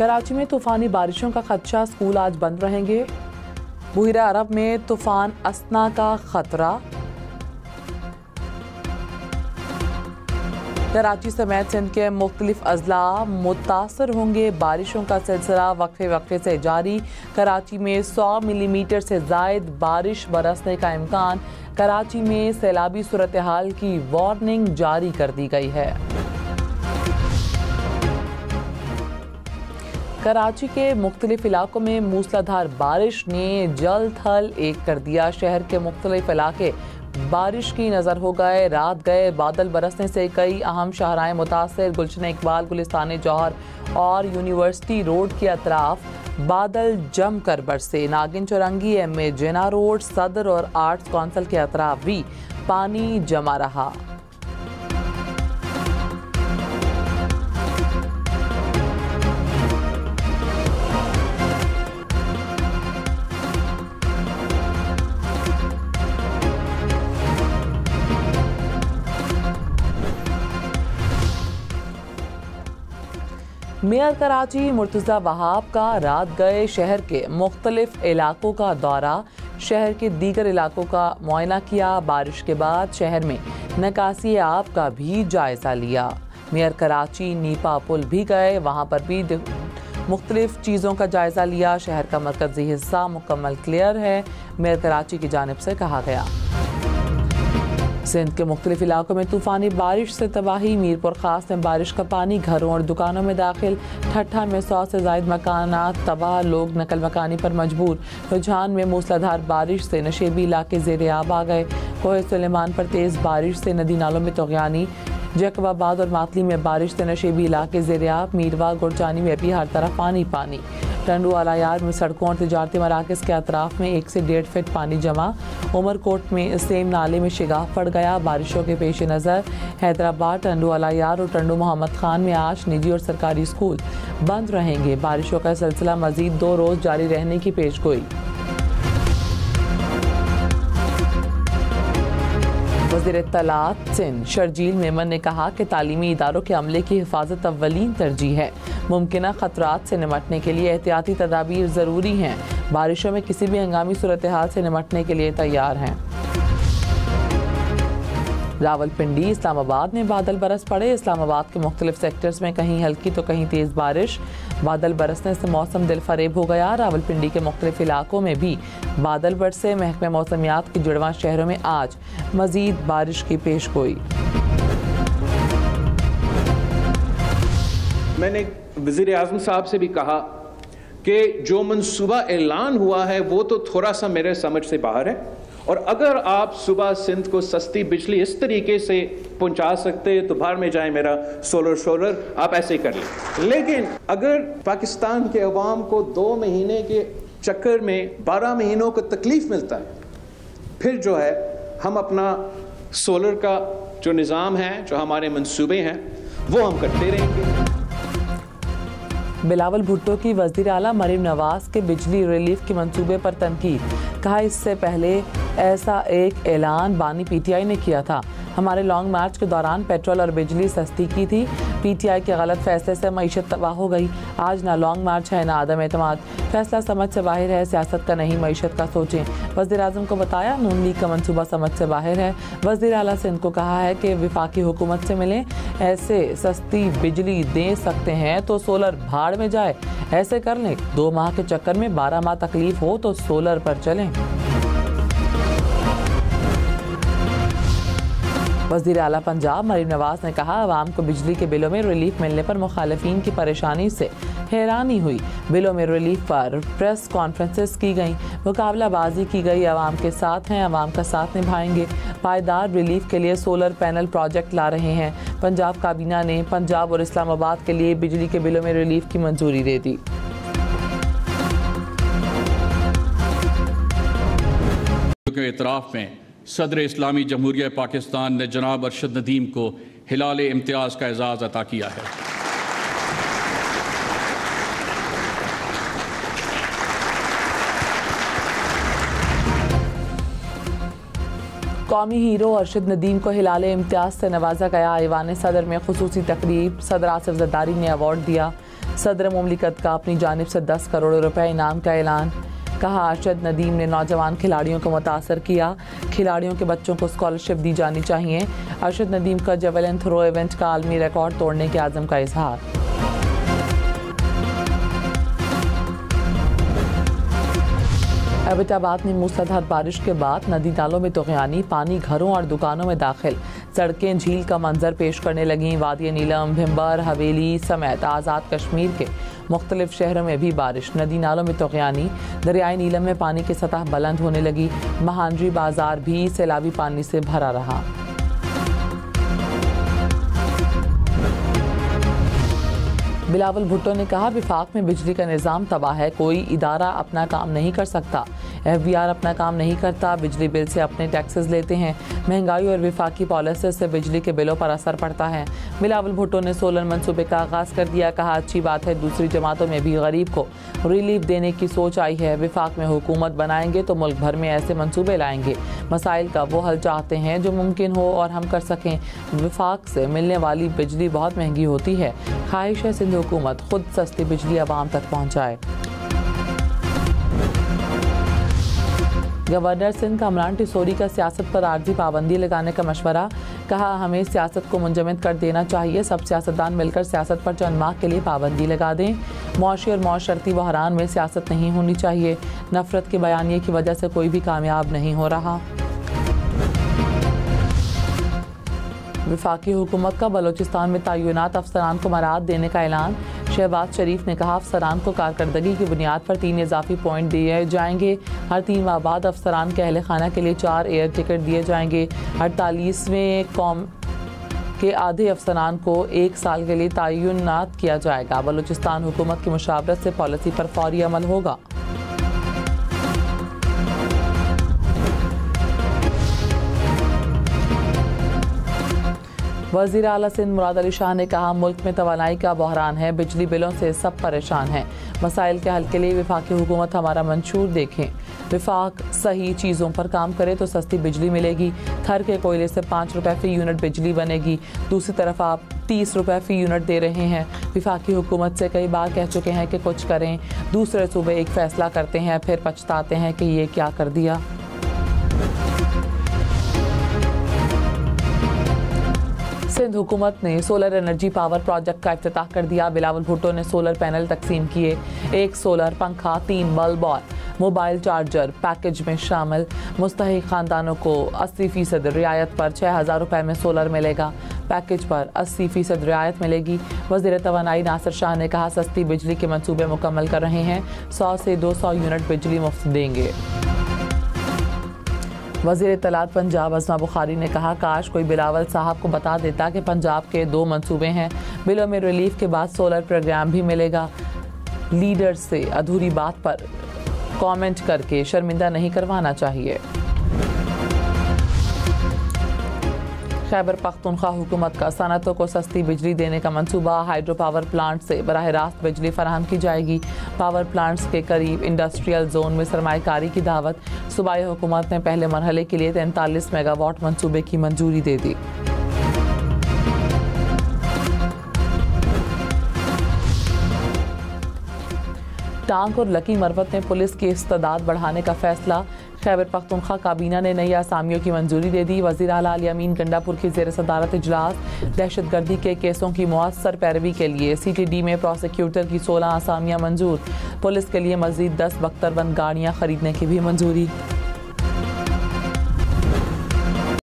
कराची में तूफानी बारिशों का खदशा, स्कूल आज बंद रहेंगे। बुहिरा अरब में तूफ़ान असना का खतरा। कराची समेत सिंध के मुख्तलिफ़ अजला मुतासर होंगे। बारिशों का सिलसिला वक्फे वक्फे से जारी। कराची में 100 मिलीमीटर से जायद बारिश बरसने का इम्कान। कराची में सैलाबी सूरत हाल की वार्निंग जारी कर दी गई है। कराची के मुख्तलिफ़ इलाकों में मूसलाधार बारिश ने जल थल एक कर दिया। शहर के मुख्तलिफ़ इलाके बारिश की नज़र हो गए, रात गए, बादल बरसने से कई अहम शाहराएँ मुतासर। गुलशन इकबाल, गुलिस्तान जौहर और यूनिवर्सिटी रोड के अतराफ बादल जम कर बरसे। नागिन चौरंगी, एम ए जेना रोड, सदर और आर्ट्स कौंसिल के अतराफ भी पानी जमा रहा। मेयर कराची मुर्तज़ा वहाब का रात गए शहर के मुख्तलिफ़ इलाकों का दौरा। शहर के दीगर इलाकों का मुआयना किया। बारिश के बाद शहर में नकासी आब का भी जायज़ा लिया। मेयर कराची, नीपा पुल भी गए। वहाँ पर भी मुख्तलिफ़ चीज़ों का जायज़ा लिया। शहर का मरकजी हिस्सा मुकम्मल क्लियर है। मेयर कराची की जानब से कहा गया। सिंध के मुख्तलिफ़ इलाकों में तूफ़ानी बारिश से तबाही, मीरपुर खास में बारिश का पानी, घरों और दुकानों में दाखिल, ठट्ठा में सौ से जायद मकान तबाह, लोग नकल मकानी पर मजबूर। रुझान में मूसलाधार बारिश से नशेबी इलाके जेर आब आ गए। कोह सलेमान पर तेज़ बारिश से नदी नालों में तोगयानी। जैकबाबाद और मातली में बारिश से नशेबी इलाके जेर आब। मीरवा, गुरजानी में भी हर तरफ़ पानी पानी टंडू आलायार में सड़कों और तजारती मराकज़ के अतराफ में एक से डेढ़ फिट पानी जमा। उमरकोट में सेम नाले में शिगाफ पड़ गया। बारिशों के पेश नज़र। हैदराबाद टंडू आलायार और टंडू मोहम्मद खान में आज निजी और सरकारी स्कूल बंद रहेंगे। बारिशों का सिलसिला मजीद दो रोज़ जारी रहने की पेश गोई वज़ीर तलात सिंध शर्जील मेमन ने कहा कि तालीमी इदारों के अमले की हिफाजत अवलिन तरजीह है। मुमकिन ख़तरात से निमटने के लिए एहतियाती तदाबीर ज़रूरी हैं। बारिशों में किसी भी हंगामी सूरत हाल से निमटने के लिए तैयार हैं। रावलपिंडी, इस्लामाबाद में बादल बरस पड़े। इस्लामाबाद के मुख्तलिफ़ सेक्टर्स में कहीं हल्की तो कहीं तेज़ बारिश। बादल बरसने से मौसम दिल फरेब हो गया। रावलपिंडी के मुख्तलिफ़ इलाकों में भी बादल बरसे। महकमे मौसमियात के जुड़वा शहरों में आज मजीद बारिश की पेश गोई। मैंने वज़ीर आज़म साहब से भी कहा कि जो मनसूबा ऐलान हुआ है, वो तो थोड़ा सा मेरे समझ से बाहर है। और अगर आप सुबह सिंध को सस्ती बिजली इस तरीके से पहुँचा सकते हैं तो बाहर में जाए मेरा सोलर सोलर आप ऐसे ही कर लें। लेकिन अगर पाकिस्तान के अवाम को दो महीने के चक्कर में बारह महीनों को तकलीफ़ मिलता है, फिर जो है, हम अपना सोलर का जो निज़ाम है, जो हमारे मंसूबे हैं, वो हम करते रहेंगे। बिलावल भुट्टो की वज़ीर अला मरीम नवाज़ के बिजली रिलीफ के मंसूबे पर तनकीद। कहा, इससे पहले ऐसा एक ऐलान बानी पीटीआई ने किया था। हमारे लॉन्ग मार्च के दौरान पेट्रोल और बिजली सस्ती की थी। पीटीआई के गलत फैसले से मीशत तबाह हो गई। आज ना लॉन्ग मार्च है, ना आदम अतमाद फैसला समझ से बाहर है, सियासत का नहीं, मीशत का सोचें। वजी अजम को बताया, नून लीग का मनसूबा समझ से बाहर है। वजी अला सिंध को कहा है कि विफाकी हुकूमत से मिले। ऐसे सस्ती बिजली दे सकते हैं तो सोलर भाड़ में जाए। ऐसे कर लें, दो माह के चक्कर में बारह माह तकलीफ़ हो तो सोलर पर चलें। वज़ीर अला पंजाब मरीम नवाज़ ने कहा, आवाम को बिजली के बिलों में रिलीफ मिलने पर मुखालफी की परेशानी से हैरानी हुई। बिलों में रिलीफ पर प्रेस कॉन्फ्रेंसेस की गई। मुकाबलाबाजी की गई, आवाम के साथ हैं, आवाम का साथ निभाएँगे। पायदार रिलीफ के लिए सोलर पैनल प्रोजेक्ट ला रहे हैं। पंजाब काबीना ने पंजाब और इस्लामाबाद के लिए बिजली के बिलों में रिलीफ की मंजूरी दे दी। के इतराफ़ में सदर इस्लामी जमहूरिया पाकिस्तान ने जनाब अरशद नदीम को हिलाल इम्तियाज़ का एजाज़ अता किया है। कौमी हीरो अरशद नदीम को हिलाल इम्तियाज़ से नवाजा गया। ऐवान सदर में खसूस तकरीब सदर आसिफ जरदारी ने अवार्ड दिया। सदर ममलिकत का अपनी जानब से दस करोड़ रुपए इनाम का ऐलान। कहा, अरशद नदीम ने नौजवान खिलाड़ियों को मुतासर किया। खिलाड़ियों के बच्चों को स्कॉलरशिप दी जानी चाहिए। अरशद नदीम का जवेलिन थ्रो इवेंट का आलमी रिकॉर्ड तोड़ने के आज़म का इजहार। एबटाबाद में मूसलाधार बारिश के बाद नदी नालों में तुगयानी पानी घरों और दुकानों में दाखिल। सड़कें झील का मंजर पेश करने लगीं। वादी नीलम, भिम्बर, हवेली समेत आज़ाद कश्मीर के मुख्तलिफ़ शहरों में भी बारिश। नदी नालों में तुगयानी दरियाई नीलम में पानी की सतह बुलंद होने लगी। महानरी बाज़ार भी सैलाबी पानी से भरा रहा। बिलावल भुट्टो ने कहा, विफाक में बिजली का निज़ाम तबाह है। कोई इदारा अपना काम नहीं कर सकता। एफ़ अपना काम नहीं करता, बिजली बिल से अपने टैक्सेस लेते हैं। महँगाई और विफाकी पॉलिसी से बिजली के बिलों पर असर पड़ता है। बिलावल भुट्टो ने सोलन मनसूबे का आगाज़ कर दिया, कहा, अच्छी बात है, दूसरी जमातों में भी गरीब को रिलीफ देने की सोच आई है। विफाक में हुकूमत बनाएँगे तो मुल्क भर में ऐसे मनसूबे लाएँगे। मसाइल का वो हल चाहते हैं जो मुमकिन हो और हम कर सकें। विफाक से मिलने वाली बिजली बहुत महँगी होती है। ख्वाहिश है सिंध हुकूमत खुद सस्ती बिजली आवाम तक पहुँचाए। गवर्नर सिंध का इमरान टिसोरी का सियासत पर आर्जी पाबंदी लगाने का मशवरा, कहा, हमें सियासत को मुंजमद कर देना चाहिए। सब सियासतदान मिलकर सियासत पर चंद माह के लिए पाबंदी लगा दें। मुआशी और माशरती बहरान में सियासत नहीं होनी चाहिए। नफरत के बयानी की वजह से कोई भी कामयाब नहीं हो रहा। विफाकी हुकूमत का बलोचिस्तान में तयनत अफसरान को मराद देने का ऐलान। शहबाज शरीफ ने कहा, अफसरान को कारकर्दगी की बुनियाद पर तीन इजाफी पॉइंट दिए जाएँगे। हर तीन माह बाद अफसरान के अहल खाना के लिए चार एयर टिकट दिए जाएँगे। अड़तालीसवें कौम के आधे अफसरान को एक साल के लिए तयन किया जाएगा। बलूचिस्तान हुकूमत की मुशावरत से पॉलिसी पर फौरी अमल होगा। वज़ीर अला सिंध मुराद अली शाह ने कहा, मुल्क में तोानाई का बहरान है, बिजली बिलों से सब परेशान हैं। मसाइल के हल के लिए विफाकी हुकूमत हमारा मंशूर देखें। विफाक सही चीज़ों पर काम करे तो सस्ती बिजली मिलेगी। थर के कोयले से पाँच रुपये फ़ी यूनिट बिजली बनेगी। दूसरी तरफ़ आप तीस रुपये फ़ी यूनिट दे रहे हैं। विफाकी हुकूमत से कई बार कह चुके हैं कि कुछ करें, दूसरे सूबे एक फ़ैसला करते हैं, फिर पछताते हैं कि ये क्या कर दिया। सिंध हुकूमत ने सोलर एनर्जी पावर प्रोजेक्ट का अफ्ताह कर दिया। बिलावल भुट्टो ने सोलर पैनल तकसीम किए। एक सोलर पंखा, तीन बल्ब और मोबाइल चार्जर पैकेज में शामिल। मुस्तक ख़ानदानों को 80 फ़ीसद रियायत पर छः हज़ार रुपये में सोलर मिलेगा। पैकेज पर 80 फ़ीसद रियायत मिलेगी। वज़ीर तोानाई नासिर शाह ने कहा, सस्ती बिजली के मनसूबे मुकम्मल कर रहे हैं। सौ से 200 यूनिट बिजली मुफ़्त देंगे। वज़ीर तलात पंजाब असमा बुखारी ने कहा, काश कोई बिलावल साहब को बता देता कि पंजाब के दो मनसूबे हैं। बिलों में रिलीफ के बाद सोलर प्रोग्राम भी मिलेगा। लीडर से अधूरी बात पर कमेंट करके शर्मिंदा नहीं करवाना चाहिए। खैबर पख्तूनख्वा हुकूमत का सनतों को सस्ती बिजली देने का मनसूबा हाइड्रो पावर प्लांट से बरह रास्त बिजली फराहम की जाएगी। पावर प्लांट्स के करीब इंडस्ट्रियल जोन में सरमाकारी की दावत। सूबाई हुकूमत ने पहले मरहले के लिए तैंतालीस मेगावाट मनसूबे की मंजूरी दे दी। टांग और लकी मरवत ने पुलिस की इस्तदाद बढ़ाने का फैसला। खैबर पख्तनख्वा काबीना ने नई आसामियों की मंजूरी दे दी। वजी अमीन गंडापुर की जेर सदारत इजलास दहशत गर्दी के केसों की मौसर पैरवी के लिए। सी टी डी में प्रोसिक्यूटर की सोलह आसामियाँ मंजूर। पुलिस के लिए मजीद दस बख्तरबंद गाड़ियाँ खरीदने की भी मंजूरी।